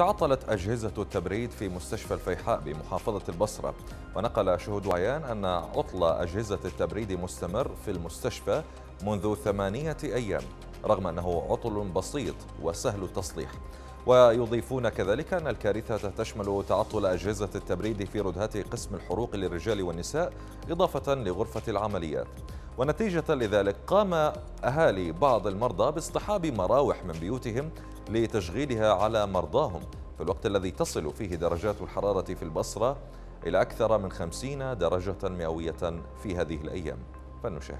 تعطلت أجهزة التبريد في مستشفى الفيحاء بمحافظة البصرة. ونقل شهود عيان أن عطل أجهزة التبريد مستمر في المستشفى منذ ثمانية أيام رغم أنه عطل بسيط وسهل التصليح. ويضيفون كذلك أن الكارثة تشمل تعطل أجهزة التبريد في ردهات قسم الحروق للرجال والنساء إضافة لغرفة العمليات. ونتيجة لذلك قام أهالي بعض المرضى باصطحاب مراوح من بيوتهم لتشغيلها على مرضاهم في الوقت الذي تصل فيه درجات الحرارة في البصرة إلى أكثر من خمسين درجة مئوية في هذه الأيام. فلنشاهد.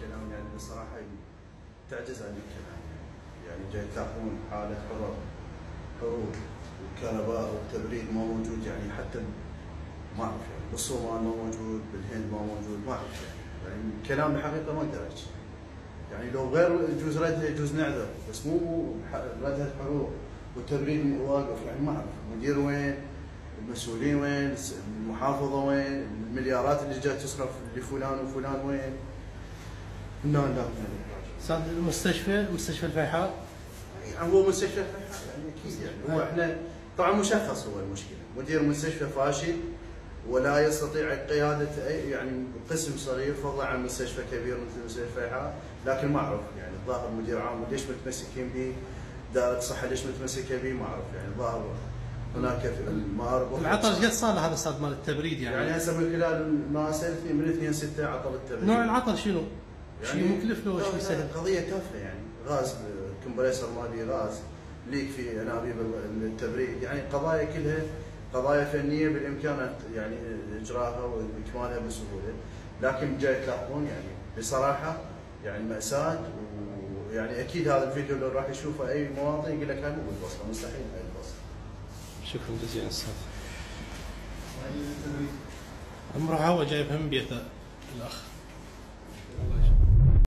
كلام يعني بصراحة تعجز عن الكلام. يعني جاي تلاقون حالة حروب حروب وكهرباء والتبريد ما موجود يعني حتى ما أعرف يعني بالصومال ما موجود بالهند ما موجود ما أعرف يعني. يعني كلام الحقيقة ما احكي يعني لو غير يجوز ردها يجوز نعذر بس مو ردها الحروب والتبريد واقف يعني ما أعرف المدير وين المسؤولين وين المحافظة وين المليارات اللي جات تصرف لفلان وفلان وين. أنا لا. أستاذ المستشفى مستشفى الفيحاء؟ يعني هو مستشفى الفيحاء يعني أكيد يعني. هو إحنا طبعا مشخص هو المشكلة. مدير مستشفى فاشل ولا يستطيع قيادة اي يعني قسم صغير فضلا عن مستشفى كبير مثل مستشفى الفيحاء لكن ما أعرف يعني الظاهر مدير عام ليش متمسكين به دائره صحة؟ ليش متمسكه به ما أعرف يعني الظاهر هناك المآرب العطل قد صار له هذا أستاذ مال التبريد يعني؟ يعني هسه من خلال ما سالتني من 2 6 عطل التبريد. نوع العطل شنو؟ يعني شيء مكلف لو شيء سهل؟ قضية تافهه يعني. غاز كمبريسر مالي غاز ليك في أنابيب التبريد. يعني قضايا كلها قضايا فنية بالإمكان يعني إجراءها وإكمالها بسهولة لكن جاي تلاحظون يعني بصراحة يعني مأساة ويعني أكيد هذا الفيديو اللي راح يشوفه أي مواطن يقول لك هاي مو مستحيل هاي البصره. شكرا جزيلا أستاذ. عمره هو جايب هم بيته الأخ.